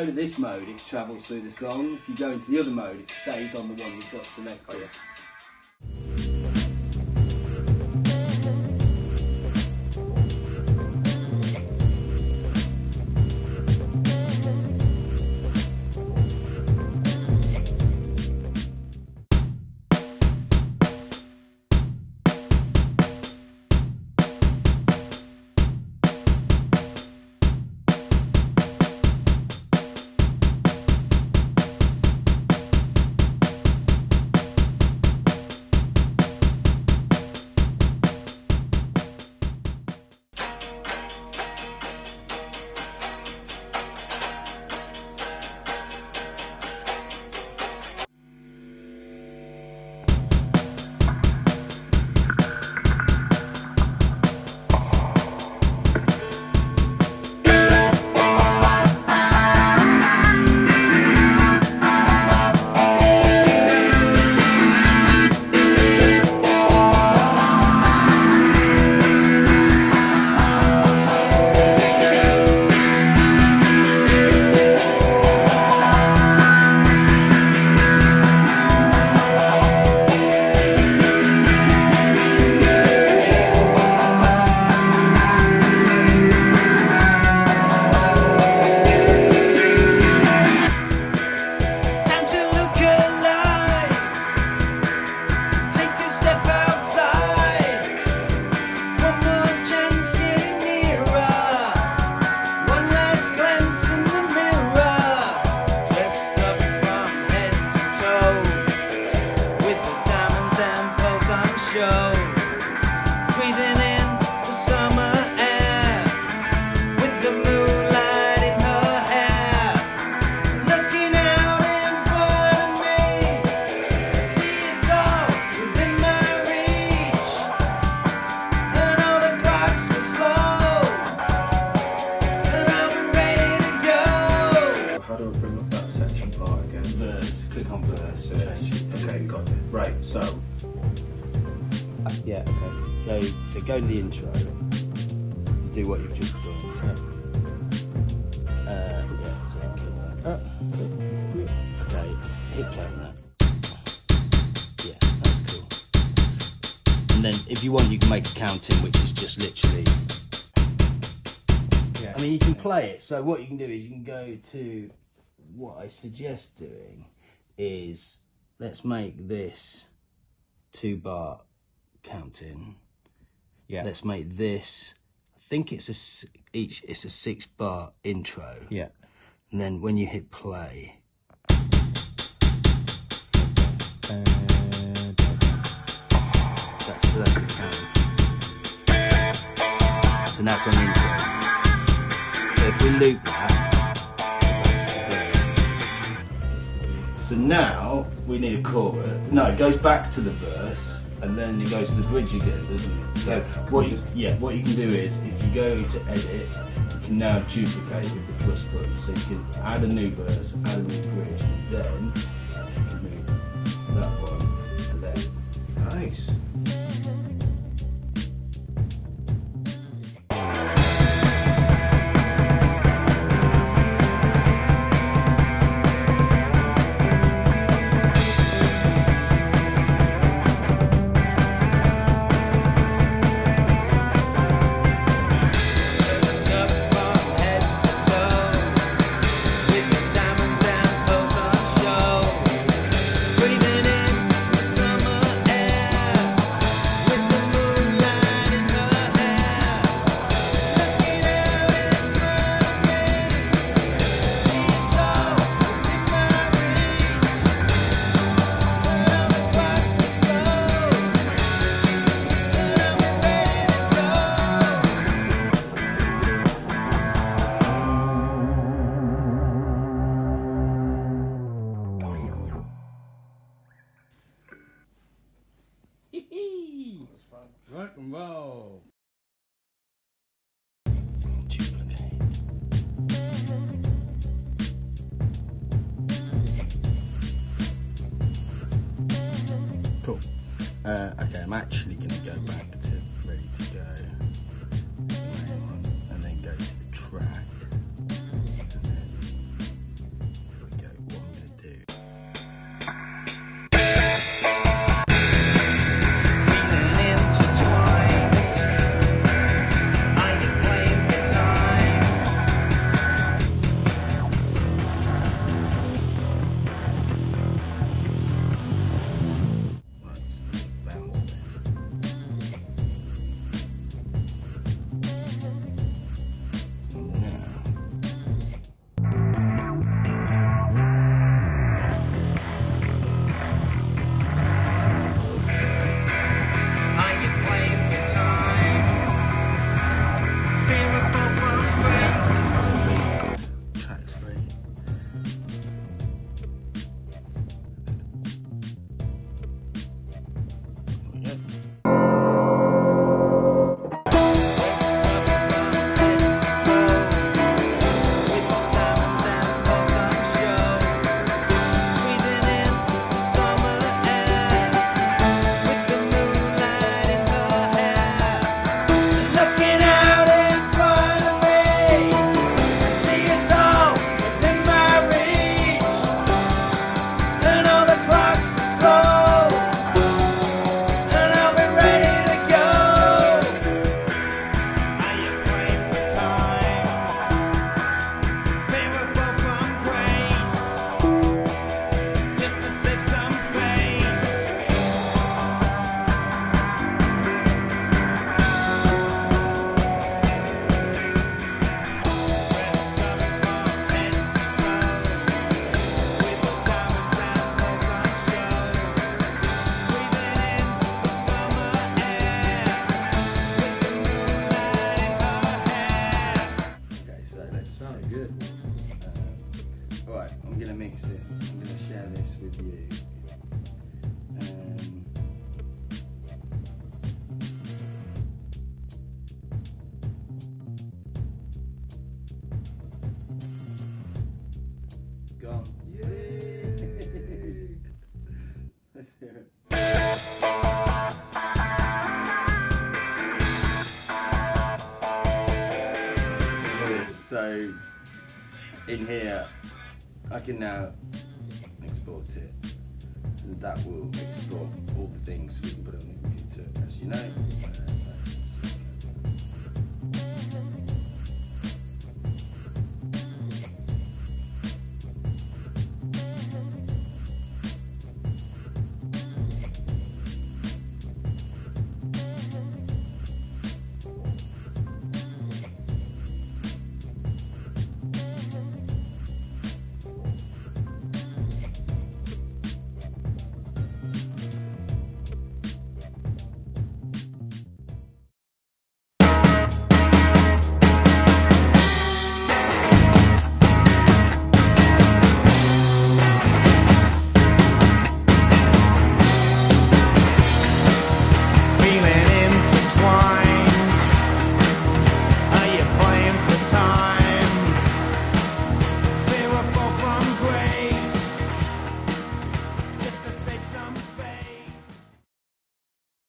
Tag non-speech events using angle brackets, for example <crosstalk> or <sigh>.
go to this mode, it travels through the song. If you go into the other mode, it stays on the one you've got selected. So Uh, yeah, okay. So, so go to the intro. Do what you've just done. Uh, yeah, so kill that. Okay, hit play on that. Yeah, that's cool. And then, if you want, you can make a counting, which is just literally. yeah. I mean, you can play it. So what you can do is you can go to what I suggest doing is let's make this two bar counting. yeah, Let's make this. I think it's a each. It's a six bar intro, yeah. and then when you hit play, that's that's the count. So now it's on the intro. So if we loop that. So now we need a chorus. No, it goes back to the verse and then it goes to the bridge again, doesn't it? So what you, yeah, what you can do is if you go to edit, you can now duplicate with the plus button. So you can add a new verse, add a new bridge, then you can move that one to there. nice. Roll. Cool. Uh, okay, I'm actually going to go back to Alright, I'm gonna mix this. I'm gonna share this with you. Um, gone. <laughs> so in here I can now export it, and that will export all the things so we can put it on the computer, as you know.